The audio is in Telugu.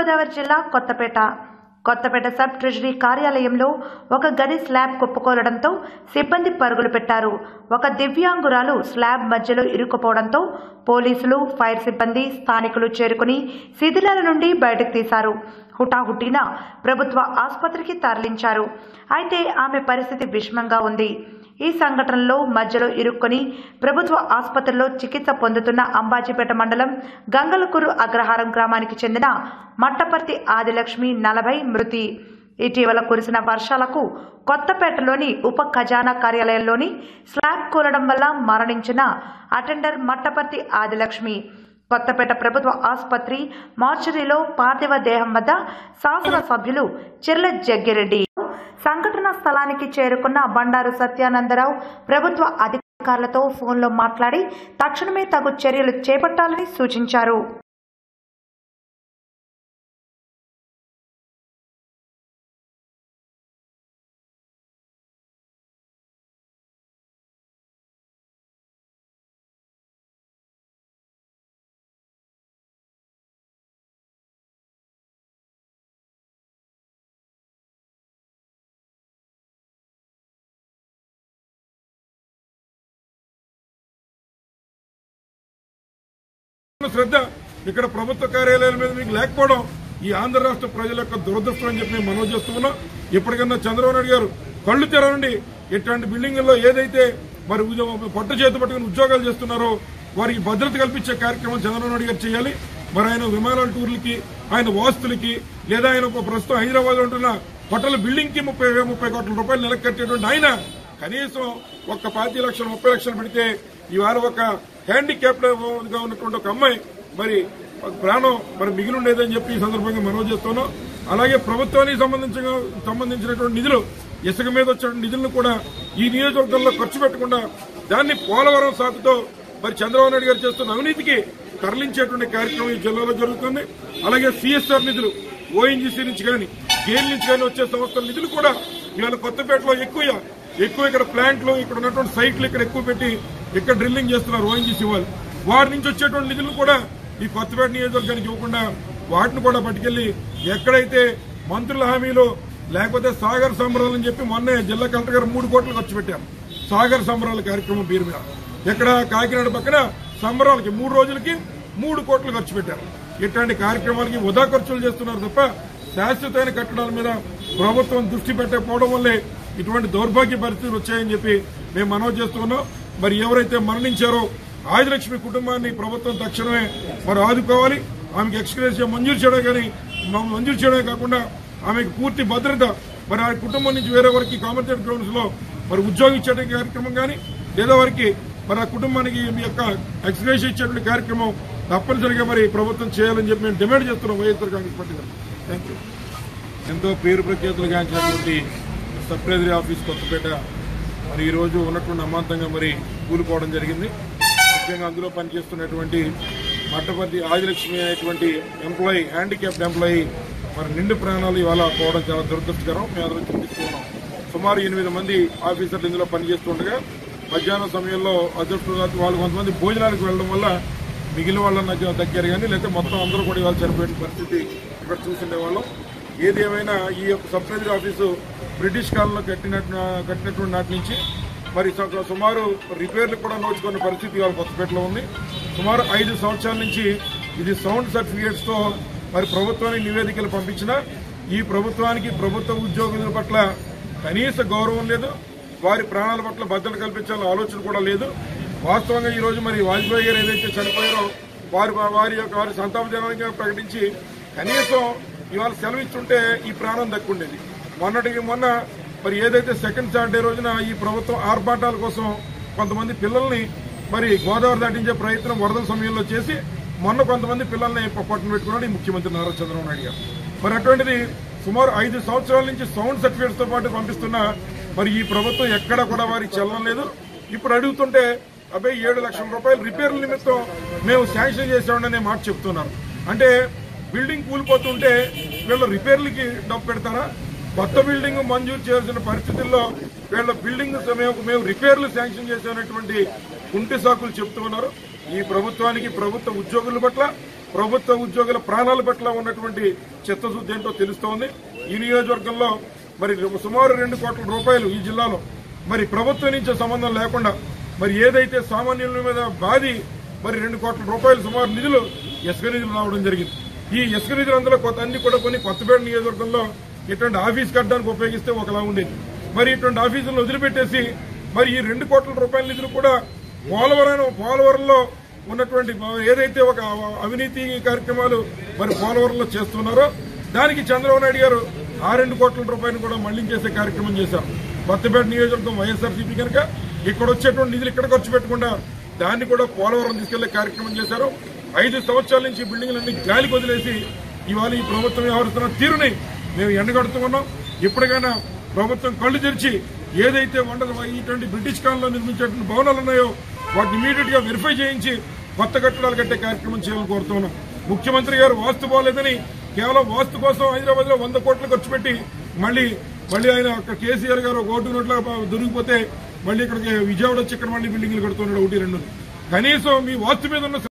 తూర్పుగోదావరి జిల్లా కొత్తపేట. కొత్తపేట సబ్ ట్రెజరీ కార్యాలయంలో ఒక గది స్లాబ్ కుప్పకూలడంతో సిబ్బంది పరుగులు పెట్టారు. ఒక దివ్యాంగురాలు స్లాబ్ మధ్యలో ఇరుక్కుపోవడంతో పోలీసులు ఫైర్ సిబ్బంది స్థానికులు చేరుకుని శిథిలాల నుండి బయటకు తీశారు. హుటాహుటిన ప్రభుత్వ ఆసుపత్రికి తరలించారు. అయితే ఆమె పరిస్థితి విషమంగా ఉంది. ఈ సంఘటనలో మధ్యలో ఇరుక్కొని ప్రభుత్వ ఆసుపత్రిలో చికిత్స పొందుతున్న అంబాజీపేట మండలం గంగలకూరు అగ్రహారం గ్రామానికి చెందిన మట్టపర్తి ఆదిలక్ష్మి నలభై మృతి. ఇటీవల కురిసిన వర్షాలకు కొత్తపేటలోని ఉప ఖజానా కార్యాలయంలోని స్లాబ్ కూలడం వల్ల మరణించిన అటెండర్ మట్టపర్తి ఆదిలక్ష్మి. కొత్తపేట ప్రభుత్వ ఆసుపత్రి మార్చురీలో పార్థివ దేహం వద్ద శాసన సభ్యులు చిర్ల జగ్గిరెడ్డి. సంఘటనా స్థలానికి చేరుకున్న బండారు సత్యానందరావు ప్రభుత్వ అధికారులతో ఫోన్లో మాట్లాడి తక్షణమే తగు చర్యలు చేపట్టాలని సూచించారు. శ్రద్ధ ఇక్కడ ప్రభుత్వ కార్యాలయాల మీద మీకు లేకపోవడం ఈ ఆంధ్ర రాష్ట్ర ప్రజల యొక్క దురదృష్టం అని చెప్పి మనం చేస్తూ ఉన్నాం. ఇప్పటికన్నా చంద్రబాబు నాయుడు గారు కళ్ళు తెరవండి. ఇట్లాంటి బిల్డింగుల్లో ఏదైతే మరి ఉద్యోగం పట్టు చేతి పట్టుకుని ఉద్యోగాలు చేస్తున్నారో వారికి భద్రత కల్పించే కార్యక్రమం చంద్రబాబు నాయుడు గారు చేయాలి. మరి ఆయన విమానాల టూర్లకి ఆయన వాస్తులకి లేదా ఆయన ఒక ప్రస్తుతం హైదరాబాద్లో ఉంటున్న హోటల్ బిల్డింగ్కి ముప్పై ముప్పై కోట్ల రూపాయలు నెలకు కట్టేటువంటి ఆయన కనీసం ఒక్క పాతి లక్షలు ముప్పై లక్షలు పెడితే ఇవాళ ఒక హ్యాండిక్యాప్డ్గా ఉన్నటువంటి ఒక అమ్మాయి మరి ప్రాణం మరి మిగిలి ఉండేదని చెప్పి ఈ సందర్భంగా మనవి చేస్తున్నాం. అలాగే ప్రభుత్వానికి సంబంధించిన సంబంధించినటువంటి నిధులు ఇసుక మీద వచ్చిన నిధులను కూడా ఈ నియోజకవర్గంలో ఖర్చు పెట్టకుండా దాన్ని పోలవరం సాగుతో మరి చంద్రబాబు నాయుడు గారు చేస్తున్న అవినీతికి తరలించేటువంటి కార్యక్రమం ఈ జిల్లాలో జరుగుతుంది. అలాగే సిఎస్ఆర్ నిధులు ఓఎన్జీసీ నుంచి కానీ గేల్ నుంచి కానీ వచ్చే సంస్థల నిధులు కూడా ఇవాళ కొత్తపేటలో ఎక్కువ ఎక్కువ ఇక్కడ ప్లాంట్లు ఇక్కడ ఉన్నటువంటి సైట్లు ఇక్కడ ఎక్కువ పెట్టి ఇక్కడ డ్రిల్లింగ్ చేస్తున్నారు ఓఎన్జీసీ వాళ్ళు వారి నుంచి వచ్చేటువంటి నిధులు కూడా ఈ కొత్తపేట నియోజకవర్గానికి ఇవ్వకుండా వాటిని కూడా పట్టుకెళ్ళి ఎక్కడైతే మంత్రుల హామీలు లేకపోతే సాగర్ సంబరాలు అని చెప్పి మొన్నే జిల్లా కలెక్టర్ గారు మూడు కోట్లు ఖర్చు పెట్టారు. సాగర్ సంబరాల కార్యక్రమం పేరు మీద. ఇక్కడ కాకినాడ పక్కన సంబరాలకి మూడు రోజులకి మూడు కోట్లు ఖర్చు పెట్టారు. ఇట్లాంటి కార్యక్రమాలకి వృధా ఖర్చులు చేస్తున్నారు తప్ప శాశ్వతమైన కట్టడాల మీద ప్రభుత్వం దృష్టి పెట్టకపోవడం వల్లే ఇటువంటి దౌర్భాగ్య పరిస్థితులు వచ్చాయని చెప్పి మేము మనవి చేస్తున్నాం. మరి ఎవరైతే మరణించారో ఆదిలక్ష్మి కుటుంబాన్ని ప్రభుత్వం తక్షణమే మరి ఆదుకోవాలి. ఆమెకు ఎక్స్గ్రేషియా మంజూరు చేయడం కానీ మంజూరు చేయడమే కాకుండా ఆమెకు పూర్తి భద్రత మరి ఆ కుటుంబం నుంచి వేరే వారికి కామర్షియల్ గ్రౌండ్స్లో మరి ఉద్యోగం ఇచ్చే కార్యక్రమం కానీ లేదా వారికి మరి ఆ కుటుంబానికి మీ యొక్క ఎక్స్గ్రేషన్ ఇచ్చేటువంటి కార్యక్రమం తప్పనిసరిగా మరి ప్రభుత్వం చేయాలని చెప్పి మేము డిమాండ్ చేస్తున్నాం YSR Congress party thank you ఎంతో పేరు ప్రఖ్యాతులు గాంచినటువంటి సబ్ ట్రెజరీ ఆఫీస్ కొత్తపేట. మరి ఈరోజు ఉన్నటువంటి అమాంతంగా మరి కూలిపోవడం జరిగింది. ముఖ్యంగా అందులో పనిచేస్తున్నటువంటి మట్టపర్తి ఆదిలక్ష్మి అనేటువంటి ఎంప్లాయీ హ్యాండిక్యాప్డ్ ఎంప్లాయీ మరి నిండు ప్రాణాలు ఇవాళ పోవడం చాలా దురదృష్టకరం. మేము అందరం సుమారు ఎనిమిది మంది ఆఫీసర్లు ఇందులో పనిచేస్తుండగా మధ్యాహ్నం సమయంలో అదృష్టం వాళ్ళు కొంతమంది భోజనాలకు వెళ్ళడం వల్ల మిగిలిన వాళ్ళ మధ్య తగ్గారు కానీ లేకపోతే మొత్తం అందరూ కూడా ఇవాళ చనిపోయిన పరిస్థితి ఇక్కడ చూస్తుండే వాళ్ళం ఏది ఏమైనా ఈ యొక్క సబ్ ట్రెజరీ ఆఫీసు బ్రిటిష్ కాలంలో కట్టినట్టు కట్టినటువంటి నాటి నుంచి మరి సుమారు రిపేర్లు కూడా నోచుకున్న పరిస్థితి ఇవాళ కొత్తపేటలో ఉంది. సుమారు ఐదు సంవత్సరాల నుంచి ఇది సౌండ్ సర్టిఫికేట్స్తో మరి ప్రభుత్వానికి నివేదికలు పంపించినా ఈ ప్రభుత్వానికి ప్రభుత్వ ఉద్యోగుల పట్ల కనీస గౌరవం లేదు. వారి ప్రాణాల పట్ల భద్రత కల్పించాలని ఆలోచన కూడా లేదు. వాస్తవంగా ఈరోజు మరి వాజ్పేయి గారు ఏదైతే చనిపోయారో వారి వారి యొక్క వారి సంతాప దినానికి ప్రకటించి కనీసం ఇవాళ సెలవు ఇచ్చుంటే ఈ ప్రాణం దక్కుండేది. మొన్నటికి మొన్న మరి ఏదైతే సెకండ్ సాటర్డే రోజున ఈ ప్రభుత్వం ఆర్భాటాల కోసం కొంతమంది పిల్లల్ని మరి గోదావరి దాటించే ప్రయత్నం వరదల సమయంలో చేసి మొన్న కొంతమంది పిల్లల్ని పట్టును పెట్టుకున్నాడు ఈ ముఖ్యమంత్రి నారా చంద్రబాబు నాయుడు గారు. మరి అటువంటిది సుమారు ఐదు సంవత్సరాల నుంచి సౌండ్ సర్టిఫికేట్స్తో పాటు పంపిస్తున్న మరి ఈ ప్రభుత్వం ఎక్కడ కూడా వారికి చెల్లడం లేదు. ఇప్పుడు అడుగుతుంటే అబ్బాయి ఏడు లక్షల రూపాయలు రిపేర్ల నిమిత్తం మేము శాంక్షన్ చేసామని మాట చెప్తున్నారు. అంటే బిల్డింగ్ కూలిపోతుంటే వీళ్ళు రిపేర్లకి డబ్బు పెడతారా? కొత్త బిల్డింగ్ మంజూరు చేయాల్సిన పరిస్థితుల్లో వీళ్ళ బిల్డింగ్ సమయం మేము రిపేర్లు శాంక్షన్ చేసినటువంటి కుంటి సాకులు చెప్తూ ఉన్నారు. ఈ ప్రభుత్వానికి ప్రభుత్వ ఉద్యోగుల పట్ల ప్రభుత్వ ఉద్యోగుల ప్రాణాల పట్ల ఉన్నటువంటి చిత్తశుద్ధి ఏంటో తెలుస్తోంది. ఈ నియోజకవర్గంలో మరి సుమారు రెండు కోట్ల రూపాయలు ఈ జిల్లాలో మరి ప్రభుత్వం నుంచి సంబంధం లేకుండా మరి ఏదైతే సామాన్యుల మీద బాధి మరి రెండు కోట్ల రూపాయలు సుమారు నిధులు ఇసుక నిధులు రావడం జరిగింది. ఈ ఇసుక నిధులు అందులో కొత్త అన్ని కూడా కొన్ని కొత్తపేట నియోజకవర్గంలో ఇటువంటి ఆఫీస్ కట్టడానికి ఉపయోగిస్తే ఒకలా ఉండేది. మరి ఇటువంటి ఆఫీసులను వదిలిపెట్టేసి మరి ఈ రెండు కోట్ల రూపాయల నిధులు కూడా పోలవరం పోలవరంలో ఉన్నటువంటి ఏదైతే ఒక అవినీతి కార్యక్రమాలు మరి పోలవరంలో చేస్తున్నారో దానికి చంద్రబాబు నాయుడు గారు ఆ రెండు కోట్ల రూపాయలు కూడా మళ్ళించేసే కార్యక్రమం చేశారు. కొత్తపేట నియోజకవర్గం వైఎస్ఆర్సీపీ కనుక ఇక్కడ వచ్చేటువంటి నిధులు ఇక్కడ ఖర్చు పెట్టకుండా దాన్ని కూడా పోలవరం తీసుకెళ్ళే కార్యక్రమం చేశారు. ఐదు సంవత్సరాల నుంచి బిల్డింగ్లన్నీ గాలికి వదిలేసి ఇవాళ ఈ ప్రభుత్వం వ్యవహరిస్తున్న తీరుని మేము ఎండగడుతూ ఉన్నాం. ఇప్పటికైనా ప్రభుత్వం కళ్ళు తెరిచి ఏదైతే వండదు ఇటువంటి బ్రిటిష్ కాలంలో నిర్మించేటువంటి భవనాలు ఉన్నాయో వాటిని ఇమీడియట్గా వెరిఫై చేయించి కొత్త కట్టడాలు కట్టే కార్యక్రమం చేయాలని కోరుతున్నాం ముఖ్యమంత్రి గారు వాస్తు పోలేదని కేవలం వాస్తు కోసం హైదరాబాద్లో వంద కోట్లు ఖర్చు పెట్టి మళ్ళీ మళ్ళీ ఆయన కేసీఆర్ గారు ఒక ఓటు నోట్ల దొరికిపోతే మళ్ళీ ఇక్కడికి విజయవాడ వచ్చి ఇక్కడ మళ్ళీ బిల్డింగ్లు కడుతున్నాడు ఒకటి రెండు. కనీసం మీ వాస్తు మీద ఉన్న